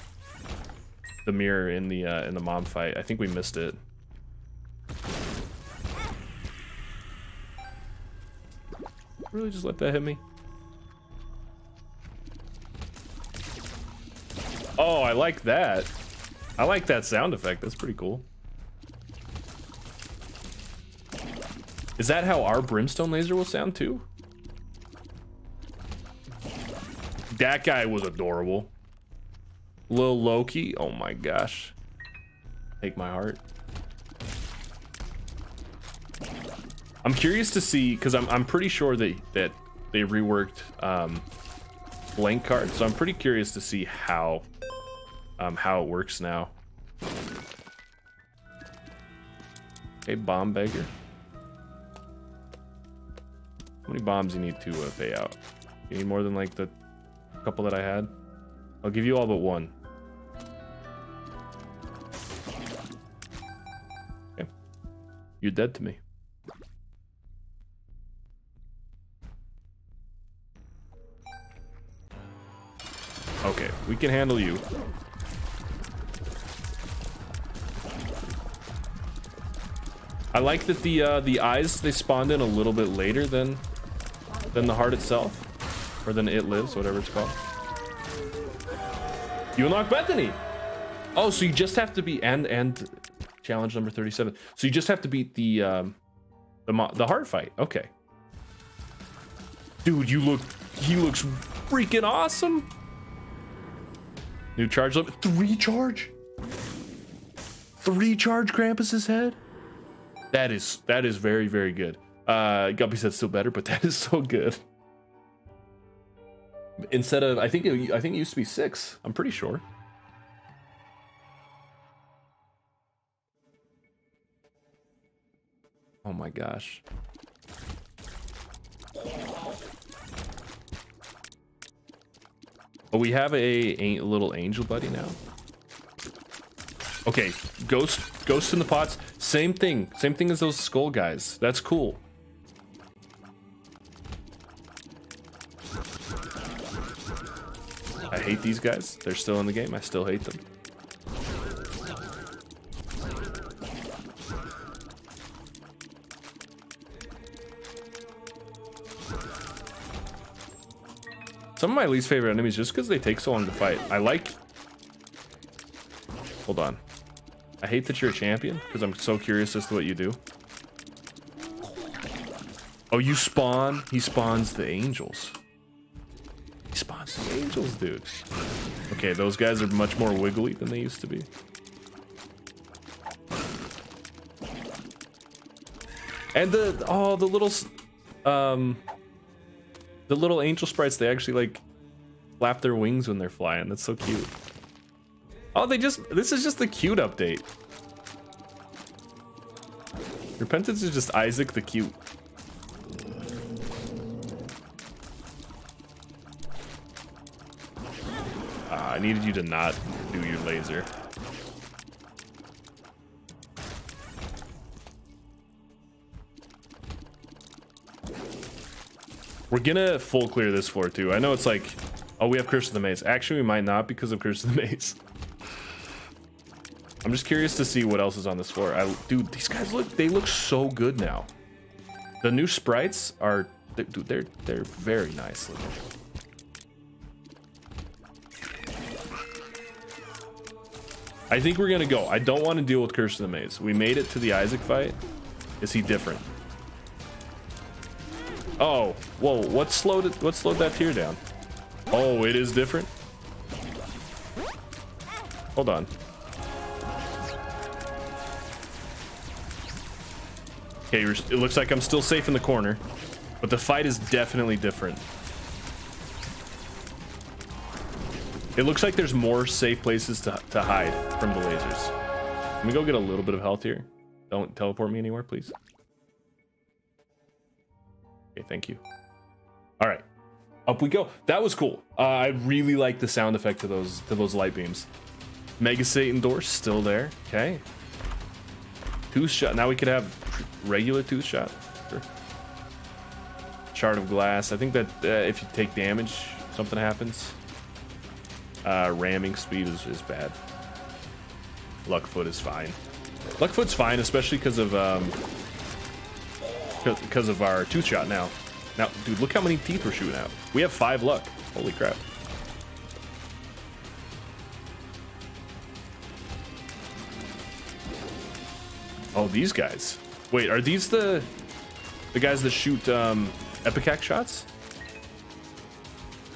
the mirror in the uh, in the mom fight. I think we missed it. Really, just let that hit me. Oh, I like that. I like that sound effect. That's pretty cool. Is that how our brimstone laser will sound too? That guy was adorable. Lil Loki, oh my gosh. Take my heart. I'm curious to see because I'm I'm pretty sure that that they reworked um, blank cards, so I'm pretty curious to see how um, how it works now. Hey, bomb beggar. How many bombs you need to uh, pay out? You need more than like the couple that I had? I'll give you all but one. Okay. You're dead to me. Okay, we can handle you. I like that the uh, the eyes they spawned in a little bit later than than the heart itself. Or than It Lives, whatever it's called. You unlock Bethany! Oh, so you just have to be, and, and challenge number 37. So you just have to beat the, um, the, the heart fight. Okay. Dude, you look, he looks freaking awesome. New charge limit, three charge? Three charge Krampus's head? That is, that is very, very good. Uh, Guppy's Head still better, but that is so good instead of I think it, I think it used to be six. I'm pretty sure. Oh my gosh. Oh, we have a, a little angel buddy now. Okay, ghost, ghost in the pots. Same thing, same thing as those skull guys. That's cool. Hate these guys. They're still in the game. I still hate them. Some of my least favorite enemies just because they take so long to fight. I like... Hold on. I hate that you're a champion because I'm so curious as to what you do. Oh, you spawn? He spawns the angels angels, dude. Okay, those guys are much more wiggly than they used to be. And the oh the little um the little angel sprites they actually like flap their wings when they're flying. That's so cute. Oh, they just this is just the cute update. Repentance is just Isaac the cute. I needed you to not do your laser. We're gonna full clear this floor too. I know it's like, oh, we have Curse of the Maze. Actually, we might not because of Curse of the Maze. I'm just curious to see what else is on this floor. I, dude, these guys look, they look so good now. The new sprites are, dude, they're, they're very nice looking. I think we're gonna go. I don't want to deal with Curse of the Maze. We made it to the Isaac fight. Is he different? Oh, whoa! What slowed it? What slowed that tear down? Oh, it is different. Hold on. Okay, it looks like I'm still safe in the corner, but the fight is definitely different. It looks like there's more safe places to, to hide from the lasers. Let me go get a little bit of health here. Don't teleport me anywhere, please. Okay, thank you. All right, up we go. That was cool. Uh, I really like the sound effect to those to those light beams. Mega Satan door still there. Okay. Tooth shot. Now we could have regular tooth shot. Sure. Shard of glass. I think that uh, if you take damage, something happens. Uh, ramming speed is, is bad. Luckfoot is fine. Luckfoot's fine, especially because of um, because of our tooth shot now. Now, dude, look how many teeth we're shooting out. We have five luck. Holy crap. Oh, these guys. Wait, are these the the guys that shoot um, Ipecac shots?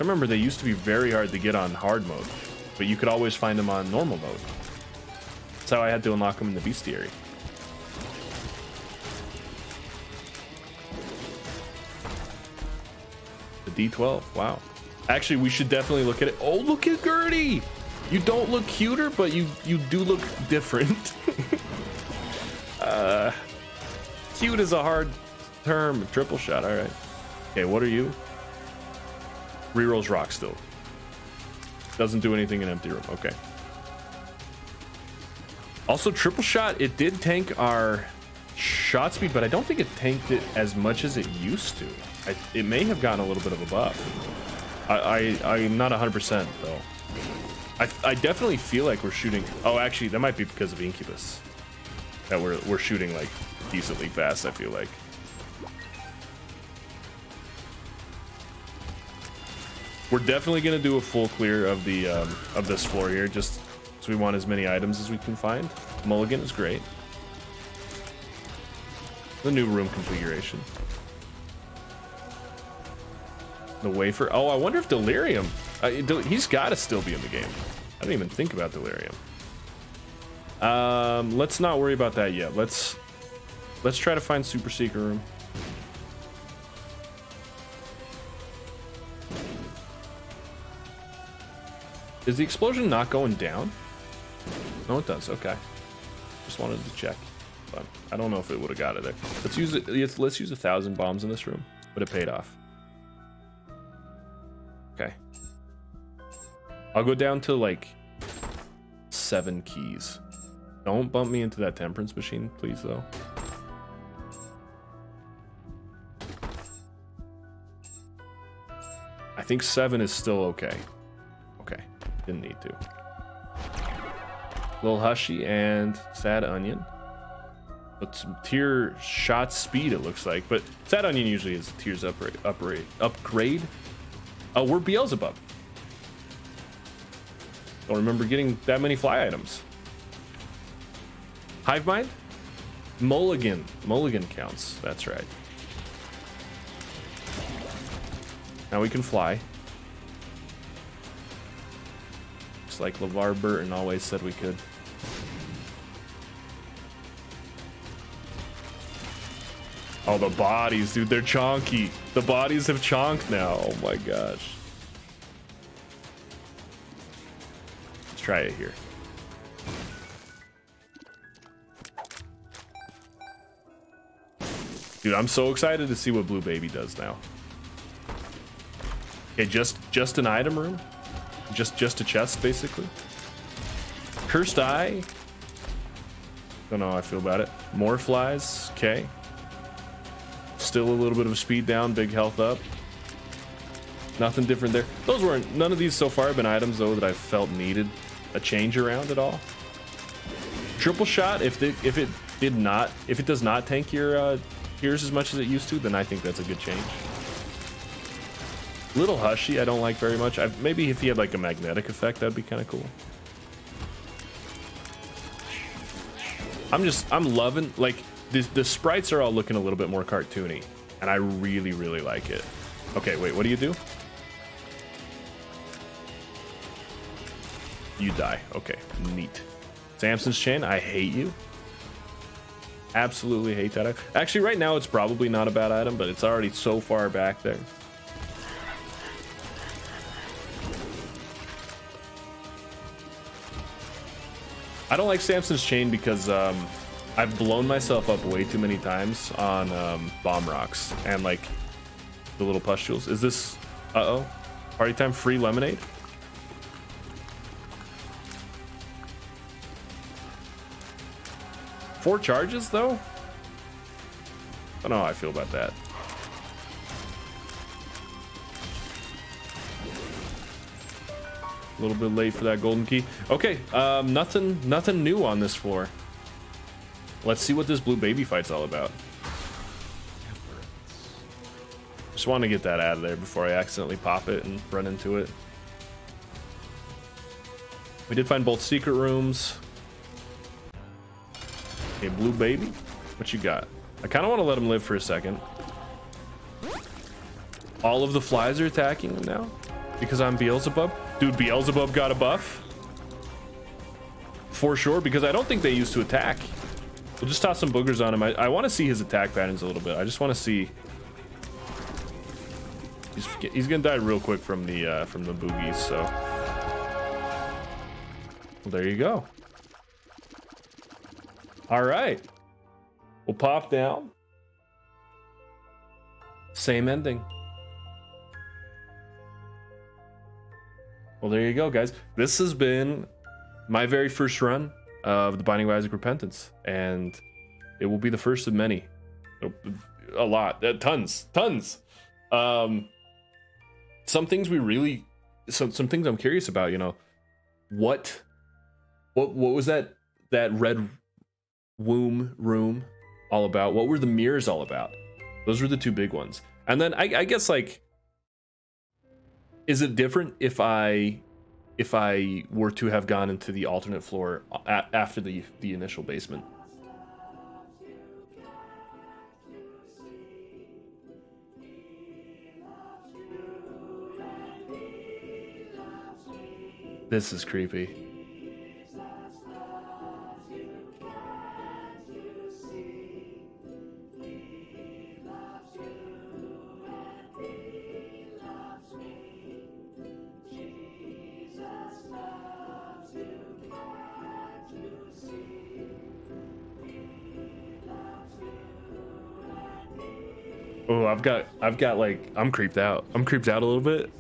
I remember they used to be very hard to get on hard mode, but you could always find them on normal mode. That's how I had to unlock them in the bestiary. The D12, wow. Actually, we should definitely look at it. Oh, look at Gurdy! You don't look cuter, but you, you do look different. uh, cute is a hard term. Triple shot, all right. Okay, what are you? Rerolls rock still. Doesn't do anything in empty room. Okay. Also, triple shot, it did tank our shot speed, but I don't think it tanked it as much as it used to. I, it may have gotten a little bit of a buff. I, I, I'm not 100% though. I, I definitely feel like we're shooting. Oh, actually, that might be because of Incubus. That we're, we're shooting like decently fast, I feel like. We're definitely gonna do a full clear of the um, of this floor here, just so we want as many items as we can find. Mulligan is great. The new room configuration. The wafer. Oh, I wonder if Delirium. Uh, he's got to still be in the game. I didn't even think about Delirium. Um, let's not worry about that yet. Let's let's try to find Super Secret Room. Is the explosion not going down? No, it does. Okay. Just wanted to check. But I don't know if it would have got it there. Let's use it. Let's use a thousand bombs in this room. But it paid off. Okay. I'll go down to like seven keys. Don't bump me into that temperance machine, please, though. I think seven is still okay. Didn't need to. Little Hushy and Sad Onion. It's tear shot speed, it looks like. But Sad Onion usually is tears upgrade. upgrade, upgrade. Oh, we're Beelzebub. Don't remember getting that many fly items. Hive Mind? Mulligan. Mulligan counts. That's right. Now we can fly. Like LeVar Burton always said we could. Oh, the bodies, dude, they're chonky. The bodies have chonk now. Oh my gosh. Let's try it here. Dude, I'm so excited to see what Blue Baby does now. Okay, just just an item room? Just just a chest, basically. Cursed Eye. Don't know how I feel about it. More flies. Okay. Still a little bit of speed down, big health up. Nothing different there. Those weren't none of these so far have been items though that I felt needed a change around at all. Triple shot, if the, if it did not, if it does not tank your uh, as much as it used to, then I think that's a good change. Little Hushy I don't like very much. I, maybe if he had like a magnetic effect, that'd be kind of cool. I'm just, I'm loving, like, the, the sprites are all looking a little bit more cartoony. And I really, really like it. Okay, wait, what do you do? You die. Okay, neat. Samson's chain, I hate you. Absolutely hate that. Actually, right now it's probably not a bad item, but it's already so far back there. I don't like Samson's chain because um, I've blown myself up way too many times on um, bomb rocks and like the little pustules. Is this, uh-oh, party time free lemonade? Four charges though? I don't know how I feel about that. A little bit late for that golden key. Okay, um, nothing, nothing new on this floor. Let's see what this blue baby fight's all about. Just want to get that out of there before I accidentally pop it and run into it. We did find both secret rooms. Okay, blue baby, what you got? I kind of want to let him live for a second. All of the flies are attacking him now because I'm Beelzebub. Dude, Beelzebub got a buff. For sure, because I don't think they used to attack. We'll just toss some boogers on him. I, I want to see his attack patterns a little bit. I just want to see. He's, he's gonna die real quick from the uh, from the boogies. So well, there you go. All right, we'll pop down. Same ending. Well, there you go, guys. This has been my very first run of the Binding of Isaac Repentance, and it will be the first of many. A lot, uh, tons, tons. Um, some things we really, some some things I'm curious about. You know, what, what what was that that red womb room all about? What were the mirrors all about? Those were the two big ones. And then I, I guess like, is it different if I if I were to have gone into the alternate floor a- after the the initial basement? This is creepy. Oh, I've got, I've got like, I'm creeped out. I'm creeped out a little bit.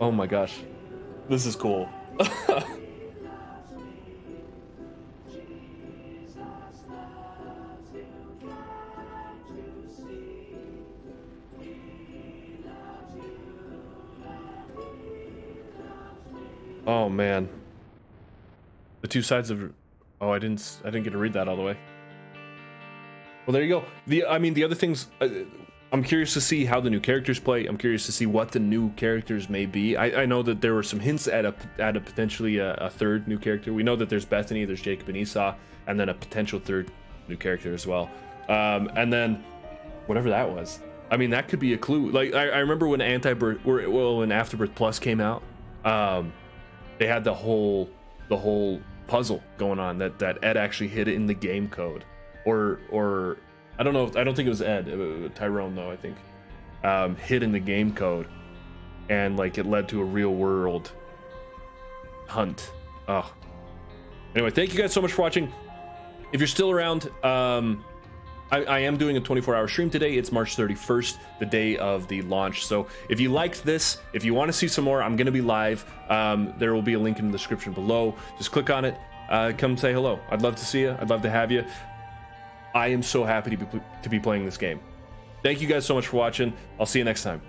Oh my gosh. This is cool. oh man. The two sides of didn't I didn't get to read that all the way. Well, there you go. The I mean the other things uh, I'm curious to see how the new characters play. I'm curious to see what the new characters may be. I, I know that there were some hints at a at a potentially a, a, third new character. We know that there's Bethany, there's Jacob and Esau, and then a potential third new character as well. Um, and then whatever that was. I mean, that could be a clue. Like I, I remember when Antibirth, or well, when Afterbirth Plus came out, um, they had the whole the whole puzzle going on that that Ed actually hid in the game code, or or I don't know. I don't think it was Ed. It was Tyrone though. I think um, hid in the game code, and like it led to a real world hunt. Oh. Anyway, thank you guys so much for watching. If you're still around, um, I, I, am doing a 24 hour stream today. It's March 31st, the day of the launch. So if you liked this, if you want to see some more, I'm going to be live. Um, there will be a link in the description below. Just click on it. Uh, come say hello. I'd love to see you. I'd love to have you. I am so happy to be, to be playing this game. Thank you guys so much for watching. I'll see you next time.